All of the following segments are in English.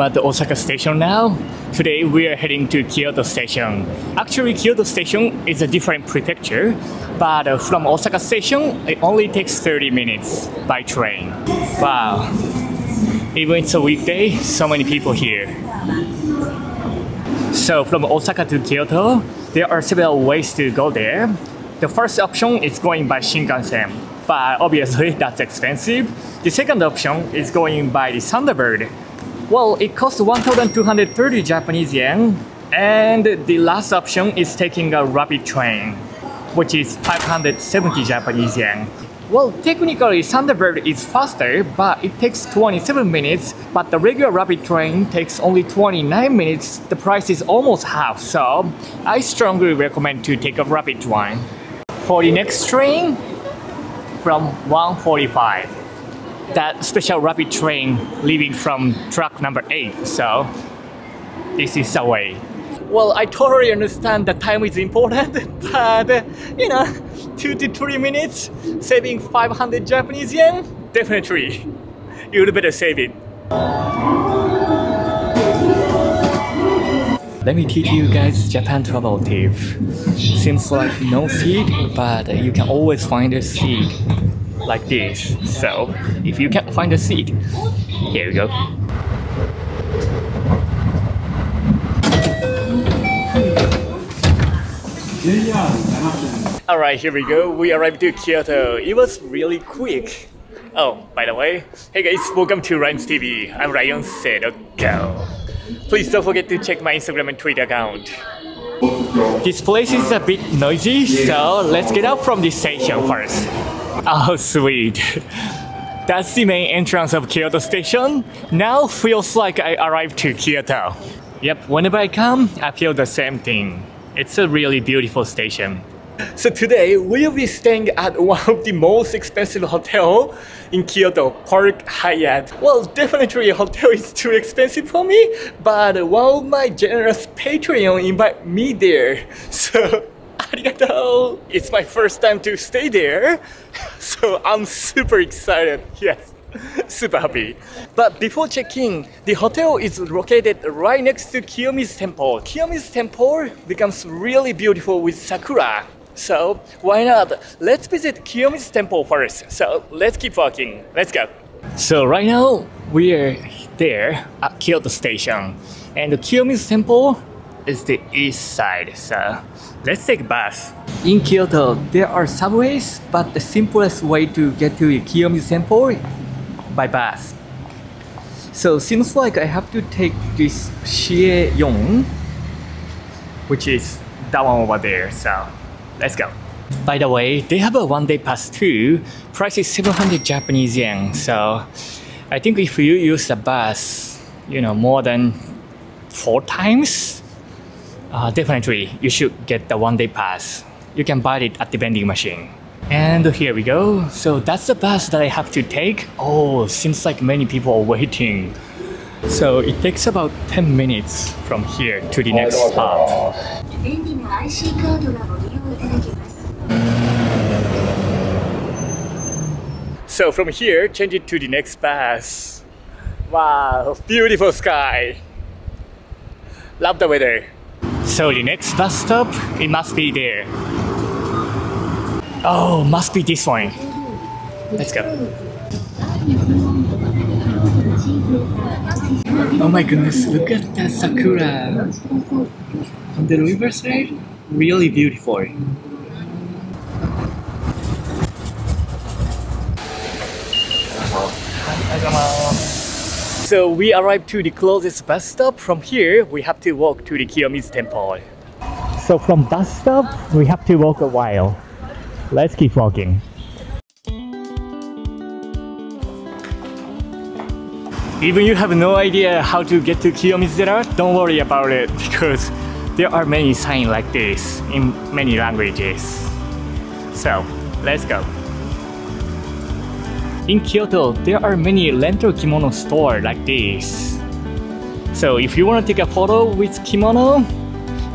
At the Osaka station now. Today we are heading to Kyoto station. Actually, Kyoto station is a different prefecture, but uh, from Osaka station, it only takes 30 minutes by train. Wow. Even it's a weekday, so many people here. So from Osaka to Kyoto, there are several ways to go there. The first option is going by Shinkansen, but obviously that's expensive. The second option is going by the Thunderbird. Well, it costs 1,230 Japanese yen, and the last option is taking a rapid train, which is 570 Japanese yen. Well, technically Thunderbird is faster, but it takes 27 minutes, but the regular rapid train takes only 29 minutes. The price is almost half, so I strongly recommend to take a rapid train. For the next train, from 145. That special rapid train leaving from track number 8, so this is the way. Well, I totally understand that time is important, but you know, two to three minutes, saving 500 Japanese yen, definitely, you'd better save it. Let me teach you guys Japan travel tip. Seems like no seat, but you can always find a seat like this. So if you can't find a seat, here you go. Alright, here we go. We arrived to Kyoto. It was really quick. Oh, by the way, hey guys, welcome to Rion's TV. I'm Rion Go. Please don't forget to check my Instagram and Twitter account. This place is a bit noisy, so let's get out from this station first. Oh, sweet. That's the main entrance of Kyoto Station. Now feels like I arrived to Kyoto. Yep, whenever I come, I feel the same thing. It's a really beautiful station. So today we'll be staying at one of the most expensive hotel in Kyoto, Park Hyatt. Well, definitely a hotel is too expensive for me, but one of my generous Patreon invite me there. So arigato! It's my first time to stay there, so I'm super excited. Yes. super happy. But before checking, the hotel is located right next to Kiyomizu Temple. Kiyomizu Temple becomes really beautiful with sakura. So why not? Let's visit Kiyomizu Temple first. So let's keep walking. Let's go. So right now we're there at Kyoto Station, and the Kiyomizu Temple is the east side. So let's take a bus. In Kyoto, there are subways, but the simplest way to get to Kiyomizu Temple by bus. So seems like I have to take this Shieyong, which is that one over there. So let's go. By the way, they have a one day pass too. Price is 700 Japanese yen. So I think if you use the bus, you know, more than four times, uh, definitely you should get the one day pass. You can buy it at the vending machine. And here we go. So that's the bus that I have to take. Oh, seems like many people are waiting. So it takes about 10 minutes from here to the next stop. So from here, change it to the next bus. Wow, beautiful sky. Love the weather. So the next bus stop, it must be there. Oh, must be this one. Let's go. Oh my goodness, look at that sakura on the riverside. Really beautiful. So we arrived to the closest bus stop. From here, we have to walk to the Kiyomizu temple. So from bus stop, we have to walk a while. Let's keep walking. Even you have no idea how to get to Kiyomizudera, don't worry about it because there are many signs like this in many languages. So, let's go. In Kyoto, there are many rental kimono stores like this. So if you want to take a photo with kimono,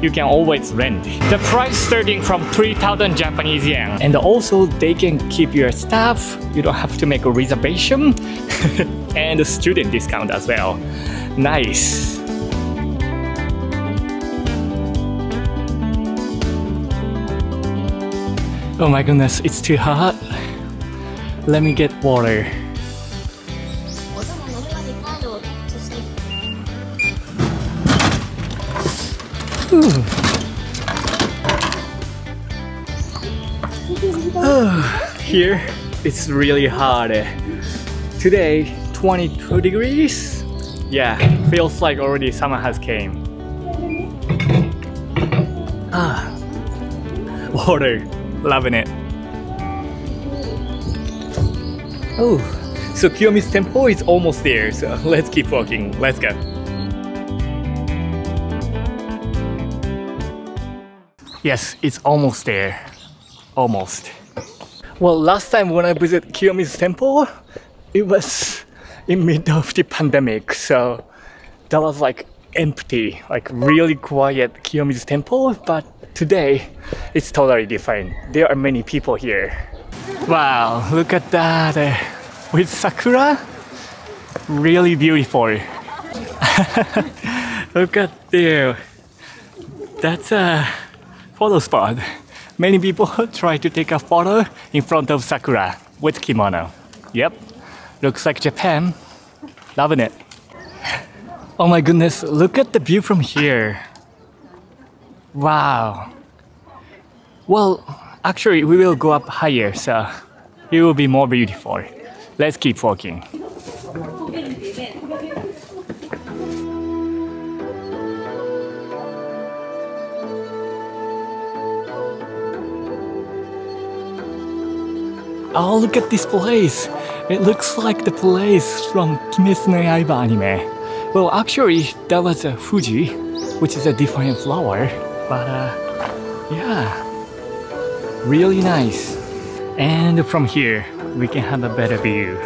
you can always rent. The price starting from 3000 Japanese yen. And also they can keep your staff, you don't have to make a reservation and a student discount as well. Nice. Oh my goodness, it's too hot. Let me get water. Here, it's really hot. Today, 22 degrees. Yeah, feels like already summer has came. Ah, water, loving it. Oh, so Kiyomizu Temple is almost there, so let's keep walking. Let's go. Yes, it's almost there. Almost. Well, last time when I visited Kiyomizu Temple, it was in mid of the pandemic, so that was like empty, like really quiet Kiyomizu Temple. But today, it's totally different. There are many people here. Wow, look at that! uh, with sakura, really beautiful. look at there. That's a photo spot. Many people try to take a photo in front of sakura with kimono. Yep, looks like Japan. Loving it. Oh my goodness, look at the view from here. Wow. Well, actually, we will go up higher, so it will be more beautiful. Let's keep walking. Oh, look at this place! It looks like the place from Kimetsu no Yaiba anime. Well, actually, that was a Fuji, which is a different flower, but uh, yeah, really nice. And from here, we can have a better view.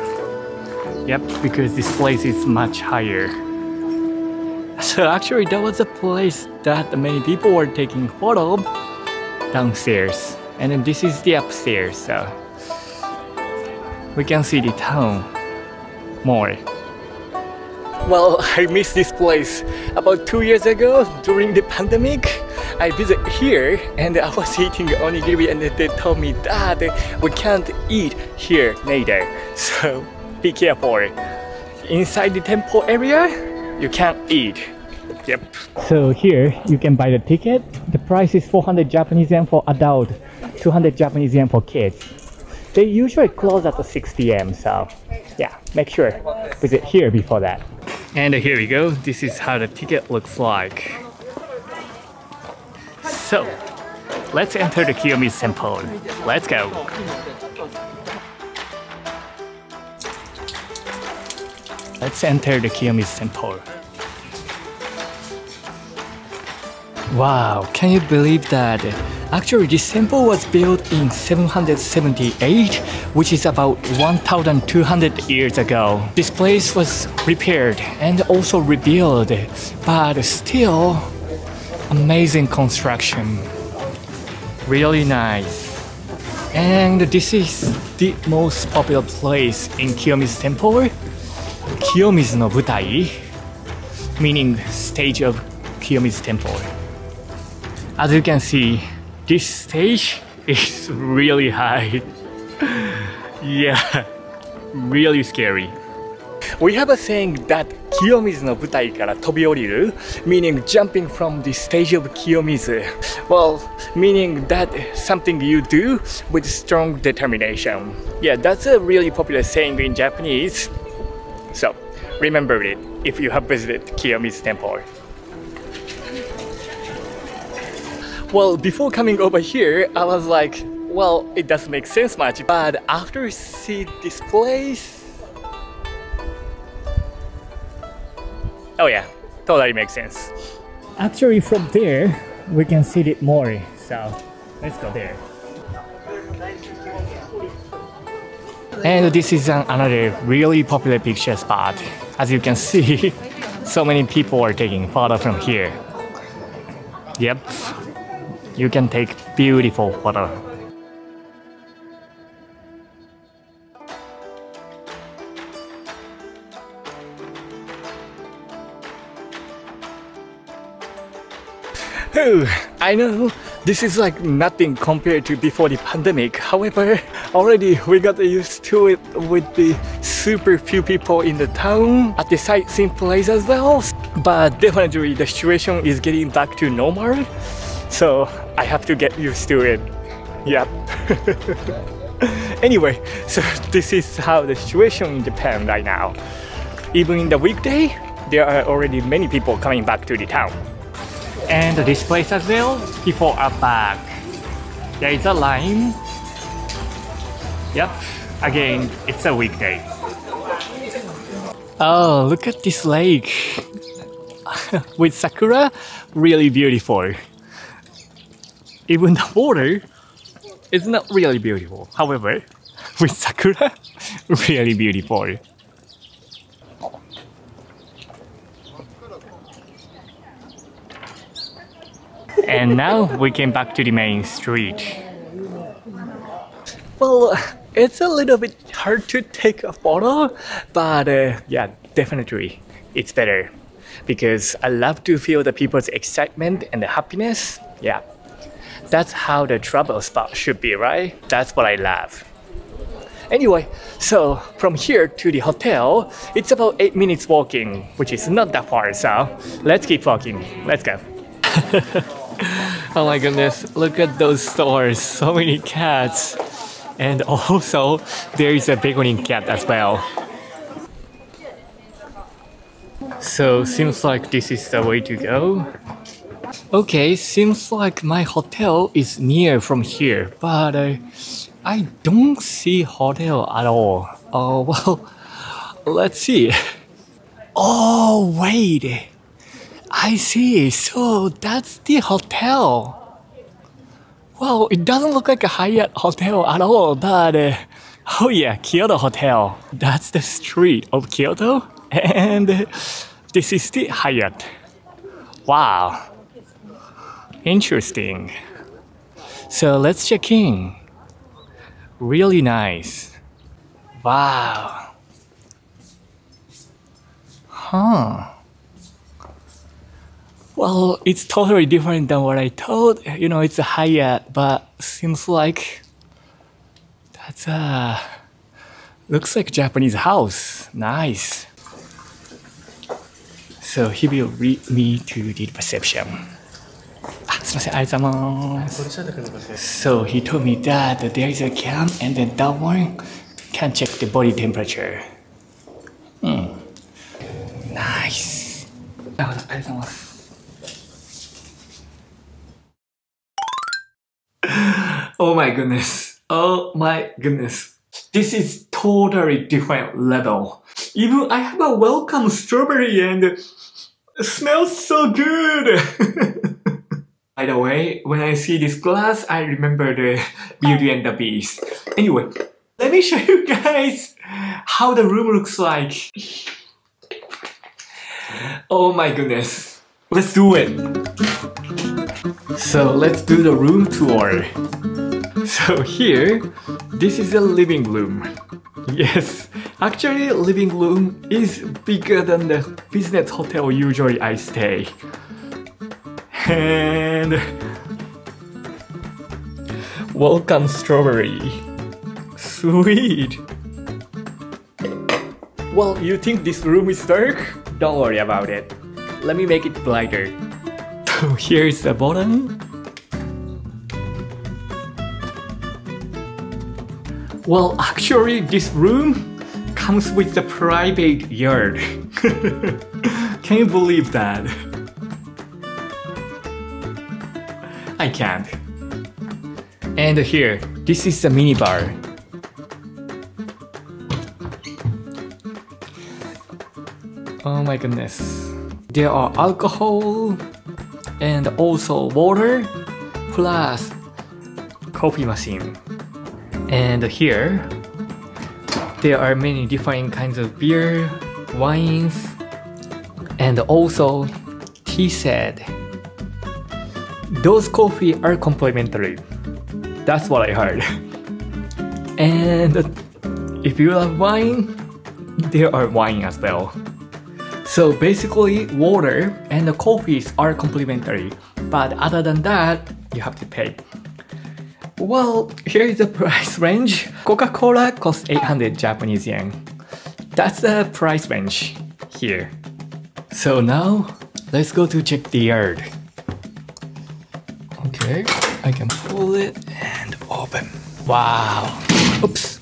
Yep, because this place is much higher. So actually, that was a place that many people were taking photo of downstairs, and then this is the upstairs. So we can see the town more. Well, I missed this place. About two years ago, during the pandemic, I visited here and I was eating onigiri and they told me that we can't eat here later. So be careful. Inside the temple area, you can't eat. Yep. So here you can buy the ticket. The price is 400 Japanese yen for adult, 200 Japanese yen for kids. They usually close at 6 p.m. So yeah, make sure visit here before that. And here we go. This is how the ticket looks like. So let's enter the Kiyomizu Temple. Let's go. Let's enter the Kiyomizu Temple. Wow, can you believe that? Actually, this temple was built in 778, which is about 1200 years ago. This place was repaired and also rebuilt, but still amazing construction. Really nice. And this is the most popular place in Kiyomizu Temple, Kiyomizu no Butai, meaning stage of Kiyomizu Temple. As you can see, this stage is really high. yeah, really scary. We have a saying that Kiyomizu no butai kara tobioriru, meaning jumping from the stage of Kiyomizu. Well, meaning that something you do with strong determination. Yeah, that's a really popular saying in Japanese. So, remember it if you have visited Kiyomizu Temple. Well, before coming over here, I was like, well, it doesn't make sense much, but after see this place, oh yeah, totally makes sense. Actually, from there, we can see it more, so let's go there. And this is an, another really popular picture spot. As you can see, so many people are taking photo from here. Yep, you can take beautiful photo. I know this is like nothing compared to before the pandemic. However, already we got used to it with the super few people in the town at the sightseeing place as well. But definitely the situation is getting back to normal. So I have to get used to it. Yep. anyway, so this is how the situation in Japan right now. Even in the weekday, there are already many people coming back to the town. And this place as well, people are back. There is a line. Yep, again, it's a weekday. Oh, look at this lake. With sakura, really beautiful. Even the water is not really beautiful. However, with sakura, really beautiful. And now we came back to the main street. Well, it's a little bit hard to take a photo, but uh, yeah, definitely it's better because I love to feel the people's excitement and the happiness. Yeah, that's how the travel spot should be, right? That's what I love. Anyway, so from here to the hotel, it's about 8 minutes walking, which is not that far, so let's keep walking. Let's go. oh my goodness, look at those stores, so many cats. And also, there is a begoning cat as well. So, seems like this is the way to go. Okay, seems like my hotel is near from here, but uh, I don't see hotel at all. Oh, well, let's see. Oh, wait. I see. So that's the hotel. Well, it doesn't look like a Hyatt hotel at all, but uh, oh yeah, Kyoto Hotel. That's the street of Kyoto, and this is the Hyatt. Wow. Interesting. So let's check in. Really nice. Wow. Huh. Well, it's totally different than what I thought. You know, it's a Hyatt, but seems like that's a looks like a Japanese house. Nice. So he will read me to the reception. Ah, so he told me that there is a cam and then that one can check the body temperature. Hmm. Nice. Oh my goodness. Oh my goodness. This is totally different level. Even I have a welcome strawberry and it smells so good. By the way, when I see this glass, I remember the Beauty and the Beast. Anyway, let me show you guys how the room looks like. Oh my goodness. Let's do it. So let's do the room tour. So here, this is a living room. Yes, actually living room is bigger than the business hotel usually I stay. And welcome strawberry. Sweet. Well you think this room is dark? Don't worry about it. Let me make it brighter so here's the bottom well actually this room comes with the private yard can you believe that I can't. And here, this is the minibar. Oh my goodness. There are alcohol and also water plus coffee machine. And here, there are many different kinds of beer, wines, and also tea set those coffee are complimentary. That's what I heard. And if you love wine, there are wine as well. So basically, water and the coffees are complimentary, but other than that, you have to pay. Well, here is the price range. Coca-Cola costs 800 Japanese yen. That's the price range here. So now, let's go to check the yard. Okay, I can pull it and open. Wow. Oops.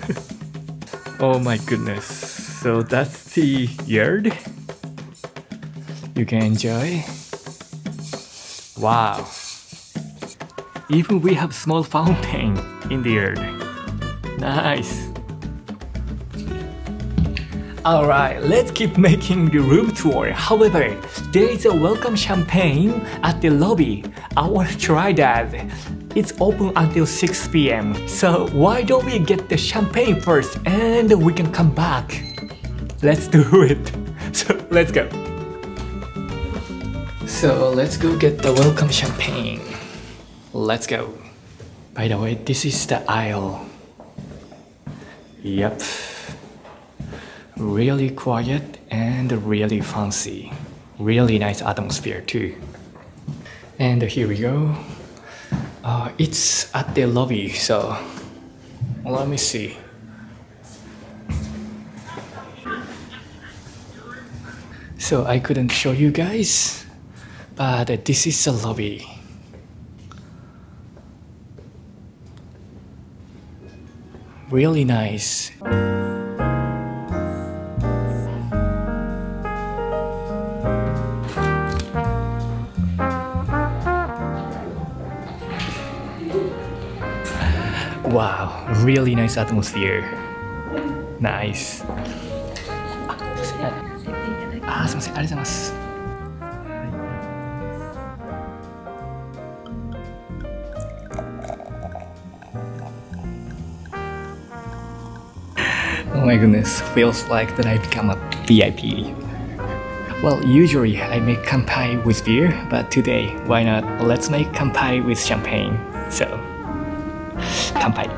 oh my goodness. So that's the yard. You can enjoy. Wow. Even we have small fountain in the yard. Nice. Alright, let's keep making the room tour. However, there is a welcome champagne at the lobby. I want to try that. It's open until 6 p.m. So why don't we get the champagne first and we can come back. Let's do it. So let's go. So let's go get the welcome champagne. Let's go. By the way, this is the aisle. Yep. Really quiet and really fancy. Really nice atmosphere too. And here we go. Uh, it's at the lobby, so let me see. So I couldn't show you guys, but this is the lobby. Really nice. Wow, really nice atmosphere. Nice. あーすいませんありがとうございます Oh my goodness, feels like that I become a VIP. Well, usually I make kampai with beer, but today, why not? Let's make kampai with champagne. So, kampai.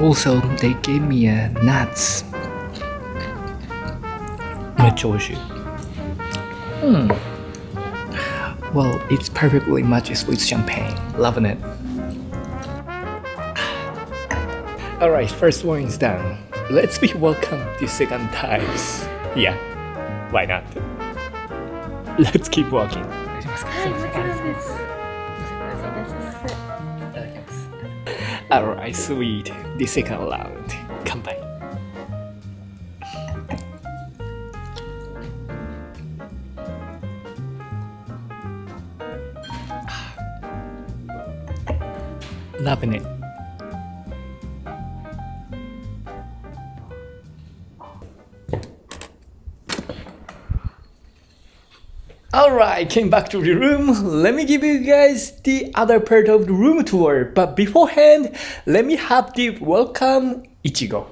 Also, they gave me uh, a nuts. Machoju. Hmm. Well, it's perfectly matches with champagne. Loving it. Alright, first one is done. Let's be welcome to second times. Yeah, why not? Let's keep walking. Alright, sweet. The second round. 乾杯。Alright, came back to the room. Let me give you guys the other part of the room tour. But beforehand, let me have the welcome Ichigo.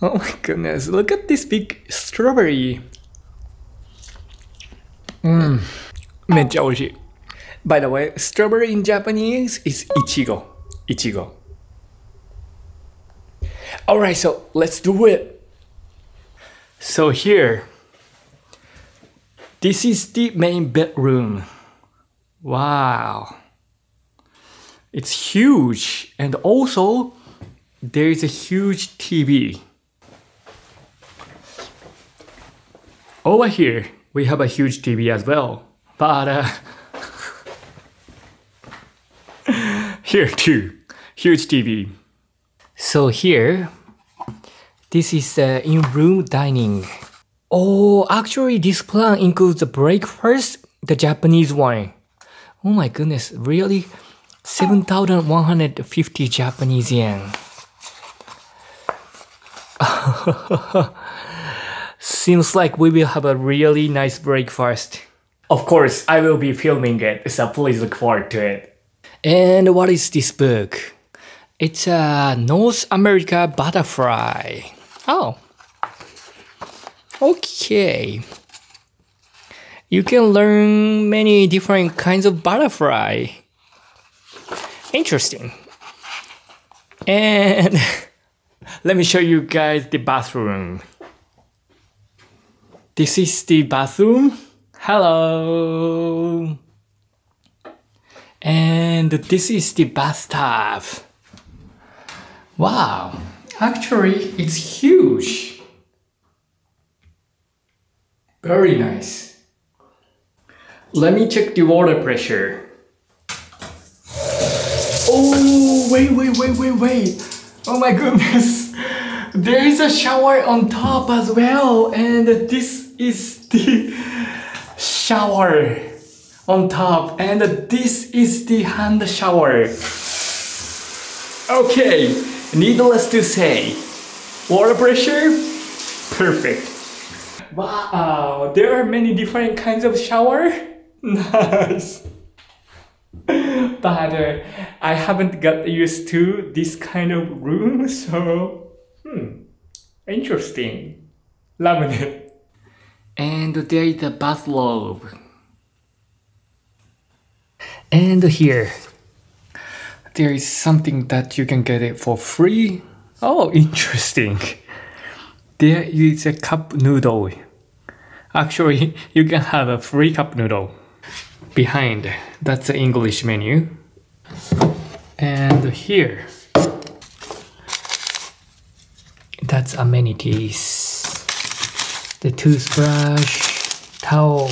Oh my goodness, look at this big strawberry. Mmm, mecha By the way, strawberry in Japanese is Ichigo. Ichigo. Alright, so let's do it. So here, this is the main bedroom. Wow. It's huge and also there is a huge TV. Over here, we have a huge TV as well. But uh, here too, huge TV. So here, this is uh, in-room dining. Oh, actually, this plan includes the breakfast, the Japanese one. Oh my goodness, really? 7,150 Japanese yen. Seems like we will have a really nice breakfast. Of course, I will be filming it, so please look forward to it. And what is this book? It's a North America Butterfly. Oh, Okay. You can learn many different kinds of butterfly. Interesting. And let me show you guys the bathroom. This is the bathroom. Hello. And this is the bathtub. Wow, actually, it's huge. Very nice. Let me check the water pressure. Oh, wait, wait, wait, wait, wait. Oh my goodness. There is a shower on top as well. And this is the shower on top. And this is the hand shower. Okay, needless to say, water pressure, perfect. Wow, there are many different kinds of shower. Nice. but uh, I haven't got used to this kind of room, so hmm, interesting. Loving it. And there is a bathrobe. And here, there is something that you can get it for free. Oh, interesting. There is a cup noodle. Actually, you can have a free cup noodle. Behind, that's the English menu. And here, that's amenities. The toothbrush, towel,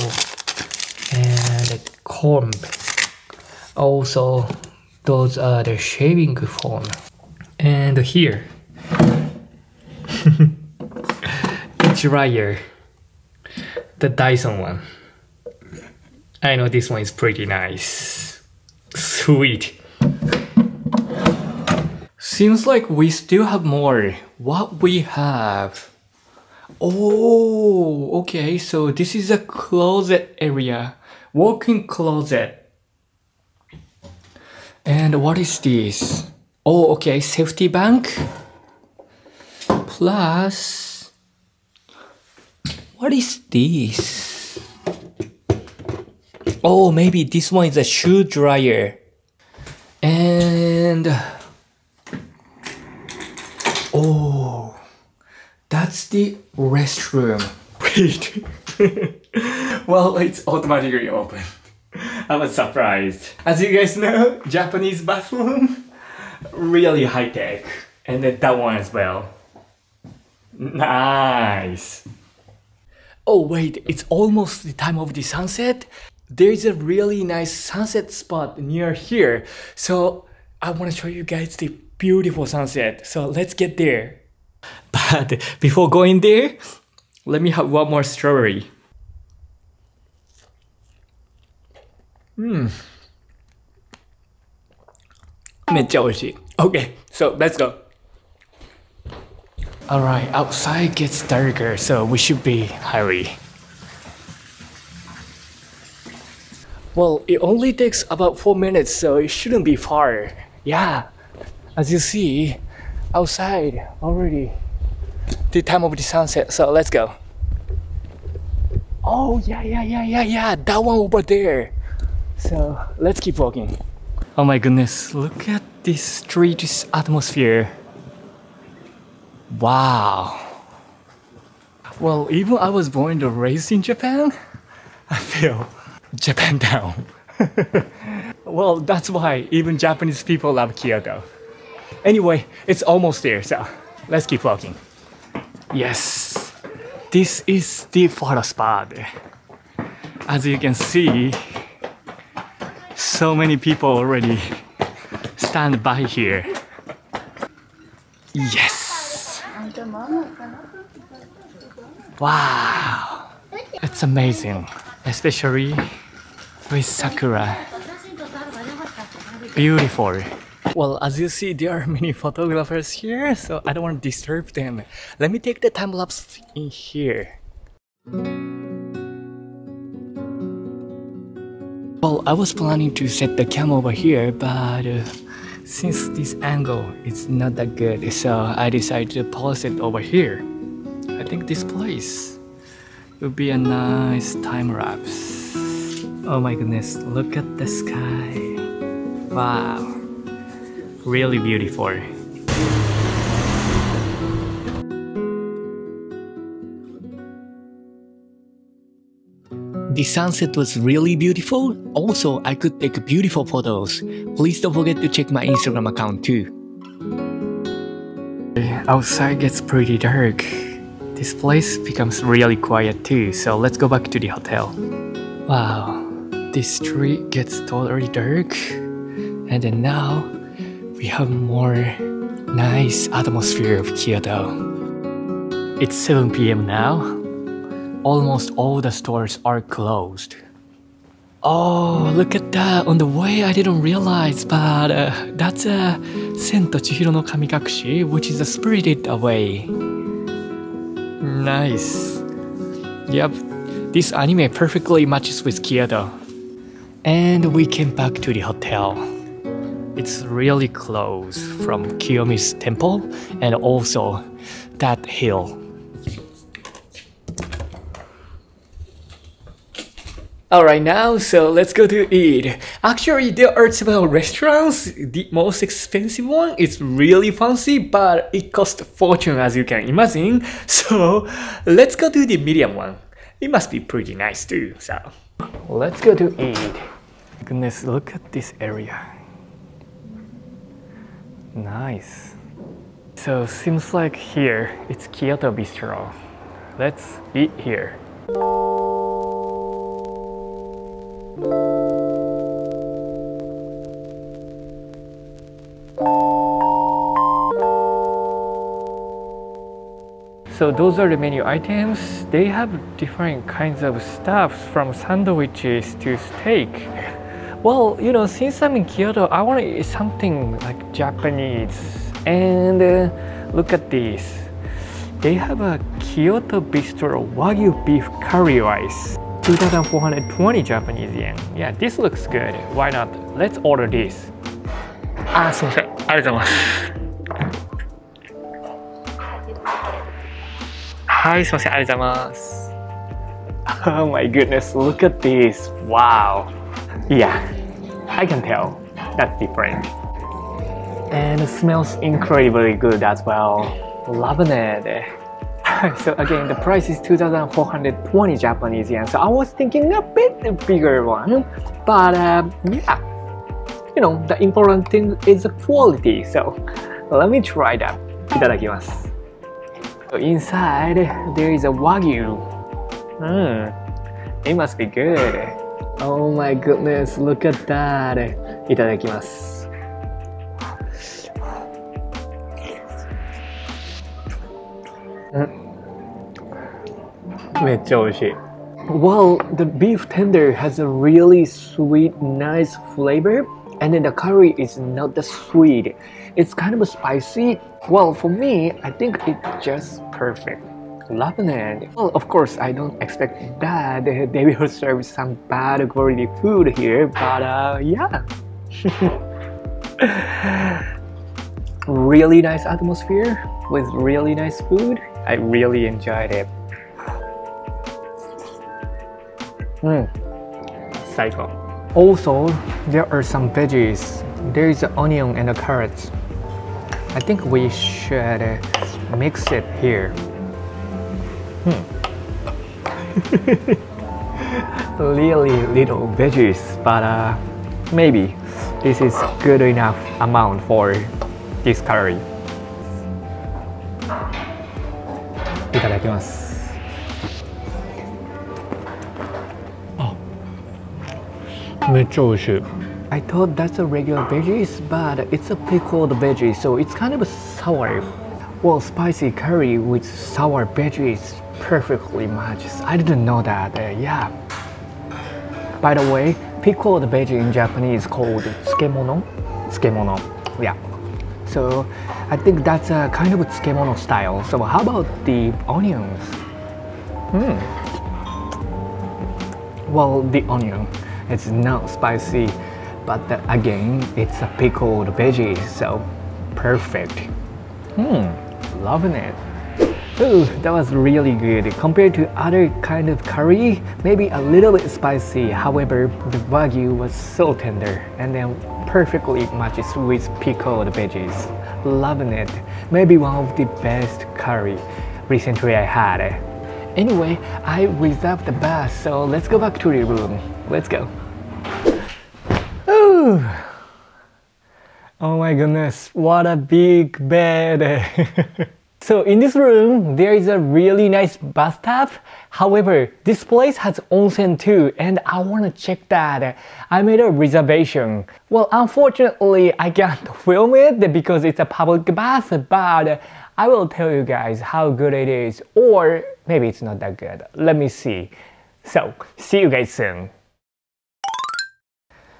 and comb. Also, those are the shaving foam. And here, it's dryer, the Dyson one. I know this one is pretty nice. Sweet. Seems like we still have more. What we have? Oh, okay, so this is a closet area. Walk-in closet. And what is this? Oh, okay, safety bank. Plus, what is this? Oh, maybe this one is a shoe dryer. And oh, that's the restroom. Wait. well, it's automatically open. I was surprised. As you guys know, Japanese bathroom, really high tech. And that one as well. Nice Oh wait, it's almost the time of the sunset. There's a really nice sunset spot near here. So I want to show you guys the beautiful sunset. So let's get there. But before going there, let me have one more strawberry. Hmm. めっちゃ美味しい. Okay, so let's go. Alright, outside gets darker, so we should be hurry. Well, it only takes about 4 minutes, so it shouldn't be far. Yeah, as you see, outside already the time of the sunset, so let's go. Oh, yeah, yeah, yeah, yeah, yeah, that one over there. So let's keep walking. Oh my goodness, look at this street's atmosphere. Wow. Well, even I was born and raised in Japan, I feel Japan down. well, that's why even Japanese people love Kyoto. Anyway, it's almost there, so let's keep walking. Yes, this is the photo spot. As you can see, so many people already stand by here. Yes! Wow! It's amazing, especially with Sakura. Beautiful. Well, as you see, there are many photographers here, so I don't want to disturb them. Let me take the time lapse in here. Well, I was planning to set the cam over here, but uh, since this angle is not that good, so I decided to pause it over here. I think this place would be a nice time lapse. Oh my goodness, look at the sky. Wow. Really beautiful. The sunset was really beautiful. Also, I could take beautiful photos. Please don't forget to check my Instagram account too. Outside gets pretty dark. This place becomes really quiet too, so let's go back to the hotel. Wow, this street gets totally dark. And then now, we have more nice atmosphere of Kyoto. It's 7 p.m. now, almost all the stores are closed. Oh, look at that! On the way, I didn't realize, but uh, that's a uh, Sento Chihiro no Kamikakushi, which is a Spirited Away. Nice. Yep, this anime perfectly matches with Kyoto. And we came back to the hotel. It's really close from Kiyomizu temple and also that hill. Alright now, so let's go to eat. Actually, there are several restaurants. The most expensive one is really fancy, but it costs a fortune as you can imagine. So let's go to the medium one. It must be pretty nice too, so let's go to eat. Goodness, look at this area. Nice. So seems like here, it's Kyoto Bistro. Let's eat here. So those are the menu items. They have different kinds of stuff from sandwiches to steak. Well, you know, since I'm in Kyoto, I want to eat something like Japanese. And uh, look at this. They have a Kyoto Bistro Wagyu beef curry rice. 2,420 Japanese yen. Yeah, this looks good. Why not? Let's order this. あ、すみません。ありがとうございます。Hi, Oh my goodness, look at this. Wow. Yeah, I can tell. That's different. And it smells incredibly good as well. Loving it. so again, the price is 2,420 Japanese yen. So I was thinking a bit bigger one, but uh, yeah, you know, the important thing is the quality. So let me try that. Itadakimasu. So inside, there is a Wagyu. Hmm, it must be good. Oh my goodness, look at that. Itadakimasu. Mm. めっちゃ美味しい。Well, the beef tender has a really sweet, nice flavor, and then the curry is not that sweet. It's kind of spicy. Well, for me, I think it's just perfect. Loving it. Well, of course, I don't expect that they will serve some bad quality food here, but uh, yeah. really nice atmosphere with really nice food. I really enjoyed it. Mm. Psycho. Also, there are some veggies. There is an onion and a carrot. I think we should uh, mix it here. Hmm. really little veggies, but uh, maybe this is good enough amount for this curry. いただきます。 めっちゃ美味しい。I thought that's a regular veggies, but it's a pickled veggie, so it's kind of sour. Well, spicy curry with sour veggies perfectly matches. I didn't know that, uh, yeah. By the way, pickled veggie in Japanese is called tsukemono. Tsukemono, yeah. So I think that's a kind of tsukemono style. So how about the onions? Hmm. Well, the onion, it's not spicy but again, it's a pickled veggie, so perfect. Hmm, loving it. Ooh, that was really good. Compared to other kind of curry, maybe a little bit spicy. However, the wagyu was so tender and then perfectly matches with pickled veggies. Loving it. Maybe one of the best curry recently I had. Anyway, I reserved the bath, so let's go back to the room. Let's go. Ooh. Oh my goodness, what a big bed. so in this room, there is a really nice bathtub. However, this place has onsen too and I want to check that. I made a reservation. Well, unfortunately, I can't film it because it's a public bath, but I will tell you guys how good it is or maybe it's not that good. Let me see. So, see you guys soon.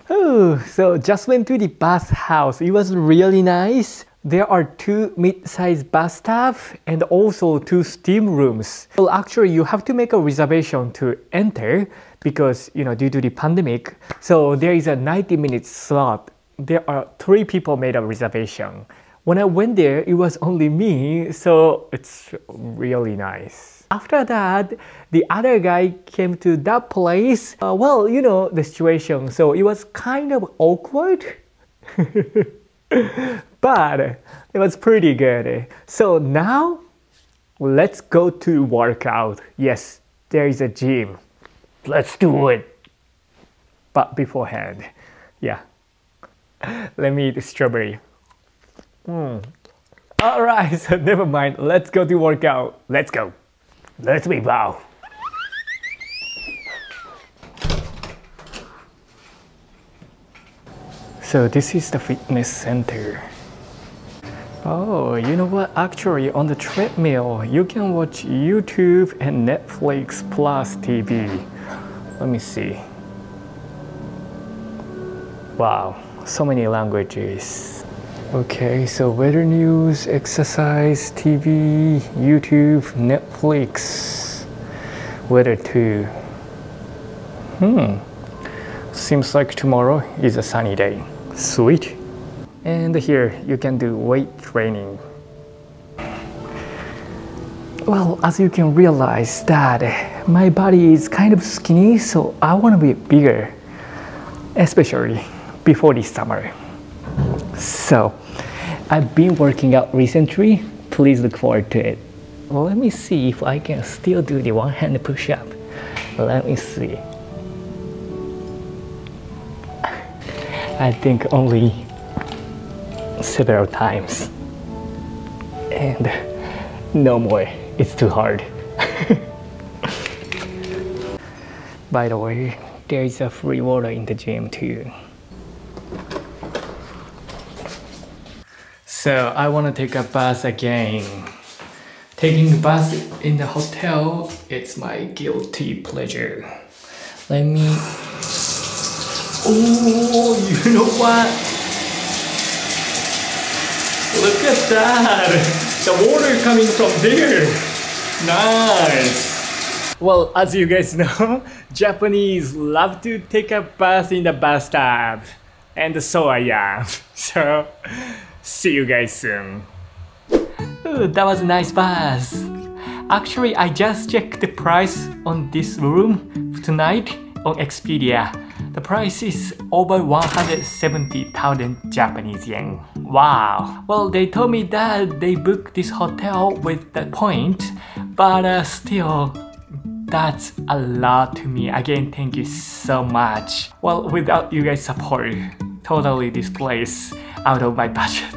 Oh, so just went to the bath house. It was really nice. There are two mid-sized bathtub and also two steam rooms. Well, actually, you have to make a reservation to enter because, you know, due to the pandemic. So there is a 90 minute slot. There are three people made a reservation. When I went there, it was only me, so it's really nice. After that, the other guy came to that place. Uh, well, you know the situation, so it was kind of awkward. but it was pretty good. So now, let's go to workout. Yes, there is a gym. Let's do it. But beforehand, yeah. Let me eat strawberry. Mm. Alright, so never mind. Let's go to workout. Let's go. Let's me bow. So this is the fitness center. Oh, you know what? Actually, on the treadmill, you can watch YouTube and Netflix plus TV. Let me see. Wow, so many languages. Okay, so weather news, exercise, TV, YouTube, Netflix, weather too. Hmm, seems like tomorrow is a sunny day. Sweet. And here you can do weight training. Well, as you can realize that my body is kind of skinny, so I want to be bigger, especially before this summer. So, I've been working out recently. Please look forward to it. Let me see if I can still do the one hand push up. Let me see. I think only several times. And no more. It's too hard. By the way, there is a free water in the gym too. So I want to take a bus again. Taking the bus in the hotel, it's my guilty pleasure. Let me... Oh, you know what? Look at that! The water coming from there! Nice! Well, as you guys know, Japanese love to take a bath in the bathtub. And so I am. So, See you guys soon. Ooh, that was a nice bus. Actually, I just checked the price on this room tonight on Expedia. The price is over 170,000 Japanese yen. Wow. Well, they told me that they booked this hotel with the point, but uh, still, that's a lot to me. Again, thank you so much. Well, without you guys' support, totally this place out of my budget.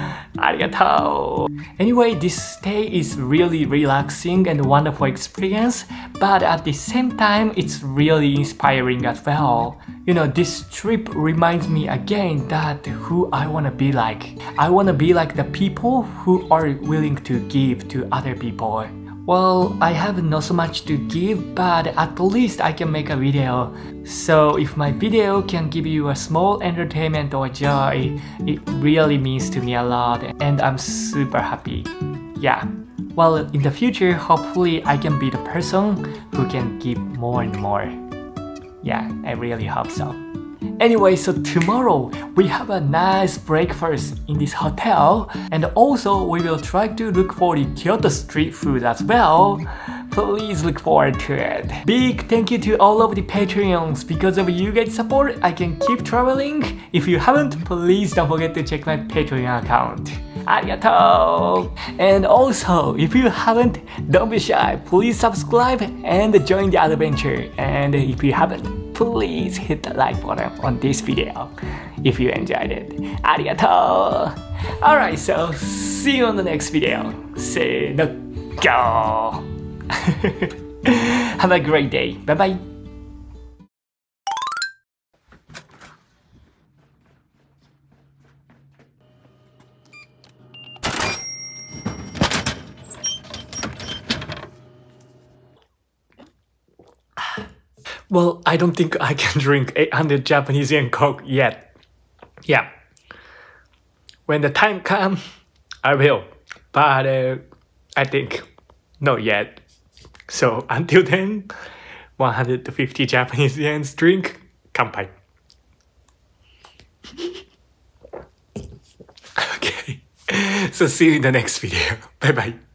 Arigato! Anyway, this stay is really relaxing and wonderful experience, but at the same time, it's really inspiring as well. You know, this trip reminds me again that who I wanna be like. I wanna be like the people who are willing to give to other people. Well, I have not so much to give, but at least I can make a video. So if my video can give you a small entertainment or joy, it really means to me a lot and I'm super happy. Yeah. Well, in the future, hopefully I can be the person who can give more and more. Yeah, I really hope so. Anyway, so tomorrow we have a nice breakfast in this hotel and also we will try to look for the Kyoto street food as well. Please look forward to it. Big thank you to all of the Patreons. Because of you guys' support, I can keep traveling. If you haven't, please don't forget to check my Patreon account. Arigato! And also, if you haven't, don't be shy. Please subscribe and join the adventure. And if you haven't, please hit the like button on this video if you enjoyed it. Arigato! Alright, so see you on the next video. Say no go! Have a great day. Bye bye. Well, I don't think I can drink 800 Japanese yen Coke yet. Yeah. When the time comes, I will. But uh, I think not yet. So until then, 150 Japanese yen drink, kanpai. okay. So see you in the next video. Bye bye.